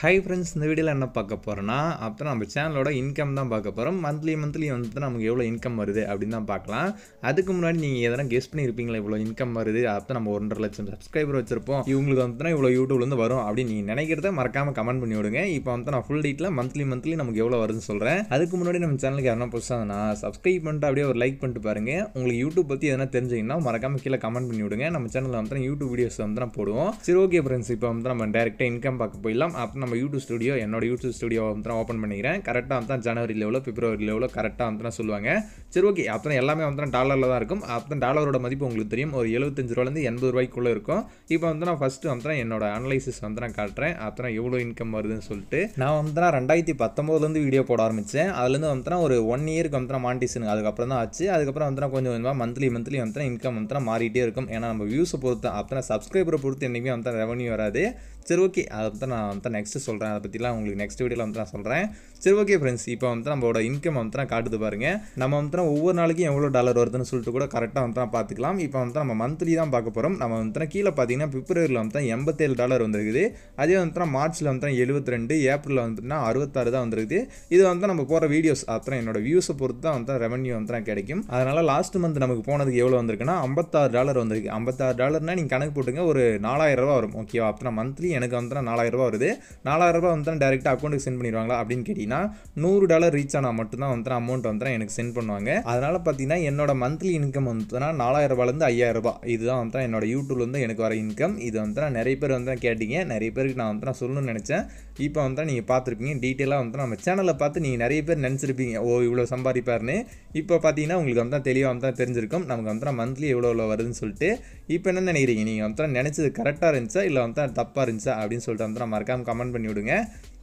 Hi friends இந்த வீடியோவில் என்ன பார்க்க போகிறோன்னா அப்புறம் நம்ம சேனலோட இன்கம் தான் பார்க்க போகிறோம் மந்த்லி மந்த்லி வந்து நமக்கு எவ்வளோ இன்கம் வருது அப்படின்னு தான் பார்க்கலாம். அதுக்கு முன்னாடி நீங்கள் எதனா கெஸ்ட் பண்ணியிருப்பீங்களா இவ்வளோ இன்கம் வருது அப்போ நம்ம ஒன்றரை லட்சம் சப்ஸ்கிரைபர் வச்சிருப்போம். இவங்களுக்கு வந்து இவ்வளோ யூடியூப்லேருந்து வரும் அப்படின்னு நீங்கள் நினைக்கிறத மறக்காமல் கமெண்ட் பண்ணி விடுங்க. இப்போ வந்து நான் ஃபுல் டீட்டில் மந்த்லி மந்த்லி நமக்கு எவ்வளோ வருதுன்னு சொல்கிறேன் அதுக்கு முன்னாடி நம்ம சேனலுக்கு யாரும் புதுசாகனா சப்ஸ்கிரைப் பண்ணிட்டு அப்படியே ஒரு லைக் பண்ணிட்டு பாருங்கள் உங்களுக்கு யூடியூப் பற்றி எதனா தெரிஞ்சிங்கன்னா மறக்காம கீழே கமெண்ட் பண்ணி விடுங்க. நம்ம சேனலில் வந்து யூடியூப் வீடியோஸ் வந்து நான் போடுவோம். சரி ஓகே ஃப்ரெண்ட்ஸ் இப்போ வந்து நம்ம டேரெக்டாக இன்கம் பார்க்க போயிடலாம். அப்போ நம்ம யூடியூப் ஸ்டுடியோ என்னோட யூடியூப் ஸ்டுடியோ வந்து நான் ஓப்பன் பண்ணிக்கிறேன். கரெக்டாக வந்து ஜனவரியில் எவ்வளோ பிப்ரவரியில் எவ்வளோ கரெக்டாக வந்து சொல்லுவாங்க. சரி ஓகே அப்புறம் எல்லாமே வந்து டாலரில் தான் இருக்கும். அப்புறம் டாலரோட மதிப்பு உங்களுக்கு தெரியும். ஒரு எழுபத்தஞ்சு ரூபாலேருந்து எண்பது ரூபாய்க்குள்ளே இருக்கும். இப்போ வந்து நான் ஃபஸ்ட்டு வந்து என்னோட அனலைசிஸ் வந்து நான் காட்டுறேன். அப்புறம் எவ்வளோ இன்கம் வருதுன்னு சொல்லிட்டு. நான் வந்து நான் ரெண்டாயிரத்தி பத்தொம்போதுலேருந்து வீடியோ போட ஆரம்பித்தேன் அதுலேருந்து வந்து ஒரு ஒன் இயருக்கு வந்து நான் அதுக்கப்புறம் தான் ஆச்சு. அதுக்கப்புறம் வந்து கொஞ்சம் கொஞ்சமாக மந்த்லி மந்த்லி வந்து இன்கம் வந்து மாறிட்டே இருக்கும். ஏன்னா நம்ம வியூஸை பொறுத்து அப்புறம் சப்ஸ்கிரைபரை பொறுத்து என்றைக்குமே வந்து ரெவன்யூ வராது. சரி ஓகே அதை வந்து நான் வந்து நெக்ஸ்ட்டு சொல்கிறேன் அதை பற்றிலாம் உங்களுக்கு நெக்ஸ்ட் வீடியோவில் வந்து நான் சொல்கிறேன் சரி ஓகே ஃப்ரெண்ட்ஸ் இப்போ வந்து நம்மளோட இன்கம் வந்து நான் காட்டுது பாருங்க. நம்ம வந்து ஒவ்வொரு நாளைக்கும் எவ்வளோ டாலர் வருதுன்னு சொல்லிட்டு கூட கரெக்டாக வந்து நான் பார்த்துக்கலாம். இப்போ வந்து நம்ம மந்த்லி தான் பார்க்க போகிறோம் நம்ம வந்து கீழே பார்த்தீங்கன்னா பிப்ரவரியில் வந்து எண்பத்தேழு டாலர் வந்துருக்குது. அதே வந்து மார்ச்சில் வந்து எழுபத்தி ரெண்டு ஏப்ரலில் வந்துட்டுனா அறுபத்தாறு தான் வந்துருக்குது. இது வந்து நம்ம போகிற வீடியோஸ் அப்புறம் என்னோட வியூஸை பொறுத்து தான் வந்து ரெவன்யூ வந்து கிடைக்கும். அதனால் லாஸ்ட் மந்த் நமக்கு போனதுக்கு எவ்வளோ வந்திருக்குன்னா ஐம்பத்தாறு டாலர் வந்திருக்கு. ஐம்பத்தாறு டாலர்னால் நீங்கள் கணக்கு போட்டுங்க ஒரு நாலாயிரம் ரூபா வரும். ஓகேவா அப்புறம் மந்த்லி எனக்கு வந்து நாலாயிரம் ரூபா வருது. நாலாயிரம் ரூபா வந்து டேரெக்டாக அக்கௌண்ட்டுக்கு சென்ட் பண்ணிடுவாங்களா அப்படின்னு கேட்டிங்கன்னா நூறு டாலர் ரீச் ஆனால் மட்டும்தான் வந்து அமௌண்ட் வந்து எனக்கு சென்ட் பண்ணுவாங்க. அதனால் பார்த்தீங்கன்னா என்னோட மந்த்லி இன்கம் வந்துன்னா நாலாயிரம் ரூபாலேருந்து ஐயாயிரம் ரூபாய் இதுதான் வந்து என்னோட யூடியூப்லேருந்து எனக்கு வர இன்கம் இது வந்து நான் நிறைய பேர் வந்து கேட்டீங்க. நிறைய பேருக்கு நான் வந்து நான் சொல்லணும்னு நினச்சேன். இப்போ வந்து நீங்கள் பார்த்துருப்பீங்க. டீட்டெயிலாக வந்து நம்ம சேனலை பார்த்து நீங்கள் நிறைய பேர் நினச்சிருப்பீங்க. ஓ இவ்வளோ சம்பாதிப்பாருன்னு. இப்போ பார்த்தீங்கன்னா உங்களுக்கு வந்து தெளிவாக வந்து தெரிஞ்சிருக்கும். நமக்கு வந்து மந்த்லி எவ்வளோ எவ்வளோ வருதுன்னு சொல்லிட்டு இப்போ என்ன நினைக்கிறீங்க? நீங்கள் வந்து நினச்சது கரெக்டாக இருந்துச்சா? இல்லை வந்து தப்பாக இருந்துச்சா? அப்படின்னு சொல்லிட்டு வந்து நான் மறக்காமல் கமெண்ட் பண்ணி விடுங்க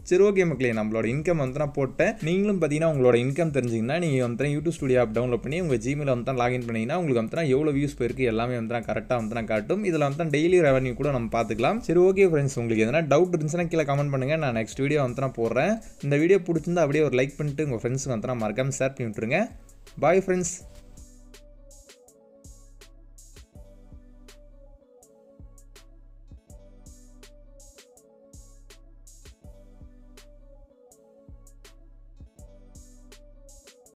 சரி ஓகே மக்களே நம்மளோட இன்கம் வந்து நான் போட்டேன். நீங்களும் பார்த்தீங்கன்னா உங்களோட இன்கம் தெரிஞ்சிங்கன்னா நீங்கள் வந்து யூடியூப் ஸ்டுடியோ ஆப் டவுன்லோட் பண்ணி உங்கள் ஜிமெயில் வந்து லாகின் பண்ணிங்கன்னா உங்களுக்கு வந்து எவ்வளோ வியூஸ் போயிருக்கு எல்லாமே வந்து கரெக்டாக வந்து காட்டும். இதில் வந்து டெய்லி ரெவன்யூ கூட நம்ம பார்த்துக்கலாம். சரி ஓகே ஃப்ரெண்ட்ஸ் உங்களுக்கு எதனா டவுட் இருந்துச்சுன்னா கீழே கமெண்ட் பண்ணுங்கள் நான் நெக்ஸ்ட் வீடியோ வந்து நான் போடுறேன். இந்த வீடியோ பிடிச்சிருந்தா அப்படியே ஒரு லைக் பண்ணிட்டு உங்கள் ஃப்ரெண்ட்ஸுக்கு வந்து நான் மறக்காமல் ஷேர் பண்ணி விட்டுருங்க. Bye friends